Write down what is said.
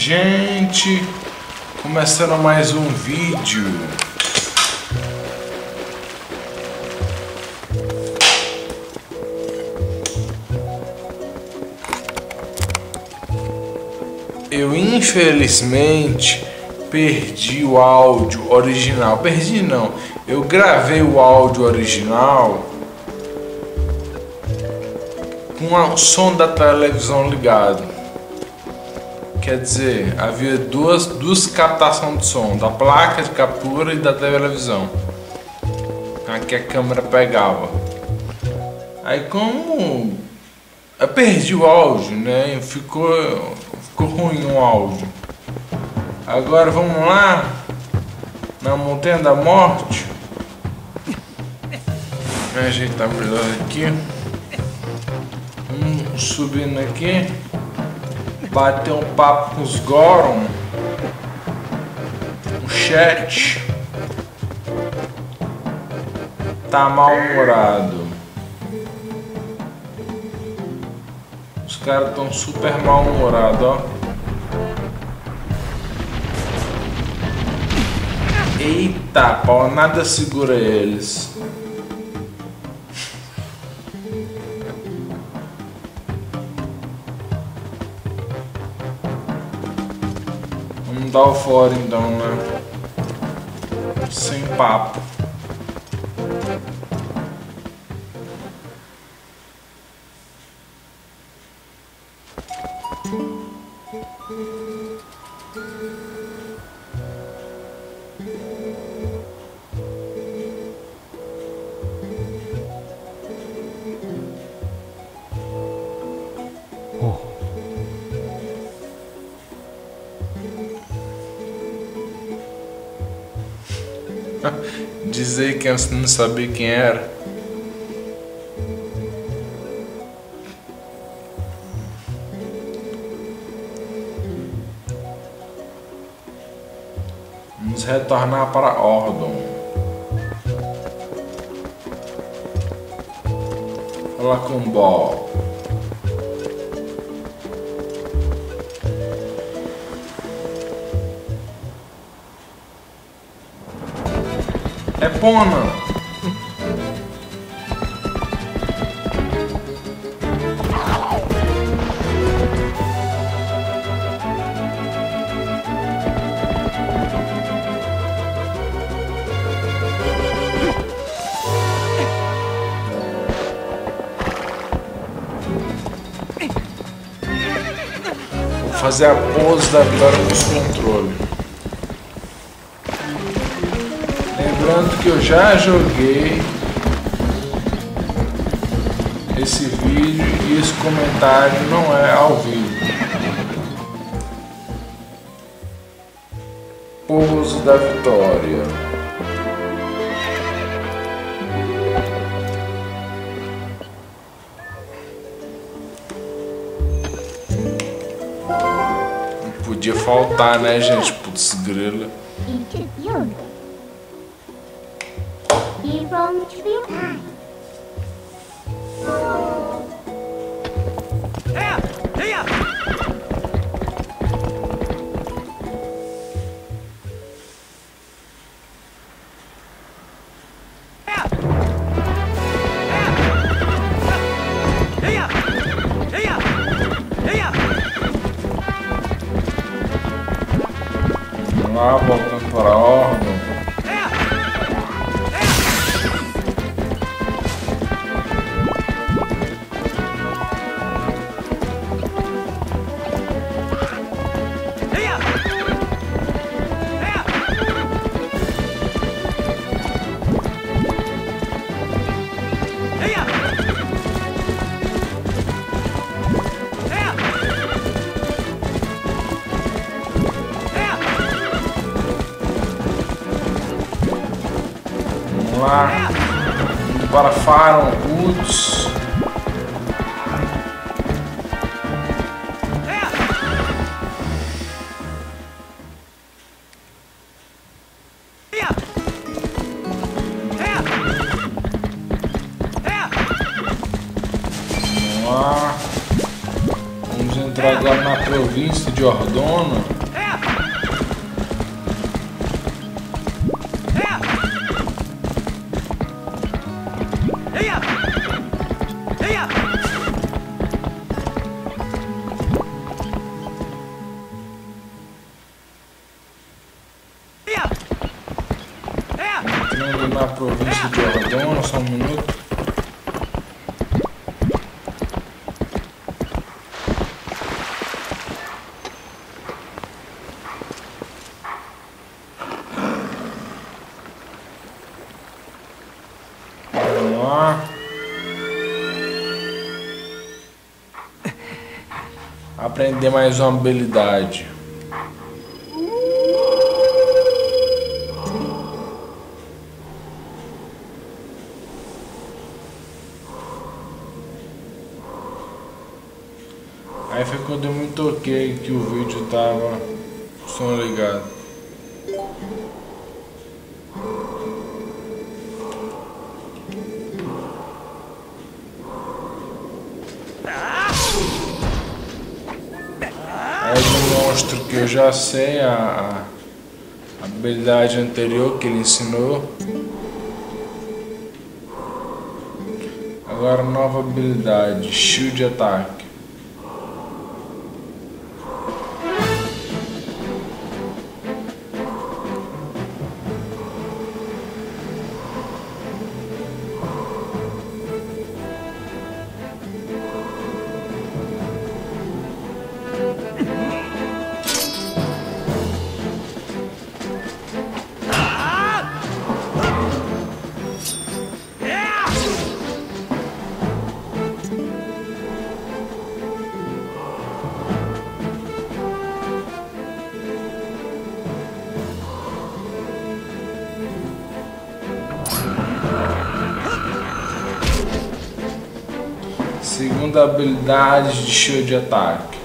Gente, começando mais um vídeo. Eu infelizmente perdi o áudio original. Perdi não. Eu gravei o áudio original com o som da televisão ligado. Quer dizer, havia duas, duas captações de som, da placa de captura e da televisão. Aqui a câmera pegava. Aí como eu perdi o áudio, né? Ficou, ficou ruim o áudio. Agora vamos lá na Montanha da Morte. Vou ajeitar melhor aqui. Vamos subindo aqui. Bater um papo com os Goron. O chat. Tá mal-humorado. Os caras estão super mal-humorados, ó. Eita, pau, nada segura eles. Dar o fora então, né? Sem papo. Dizer que eu não sabia quem era. Vamos retornar para Ordon. Falar com Ball. É Pona. Vou fazer a pose da vitória com os controles. Lembrando que eu já joguei esse vídeo e esse comentário não é ao vivo. Pouso da Vitória. Podia faltar, né, gente? Putz, grila. He roamed through time. Vamos lá, voltando para a ordem. Lá. Para Faron Woods. Vamos. Vamos Entrou agora na província de Ordono. Na província de Ordono, só um minuto. Aprender mais uma habilidade. Aí foi quando eu me toquei que o vídeo tava som ligado. Aí do monstro que eu já sei a, a habilidade anterior que ele ensinou. Agora nova habilidade, shield ataque. Segunda habilidade de shield de ataque.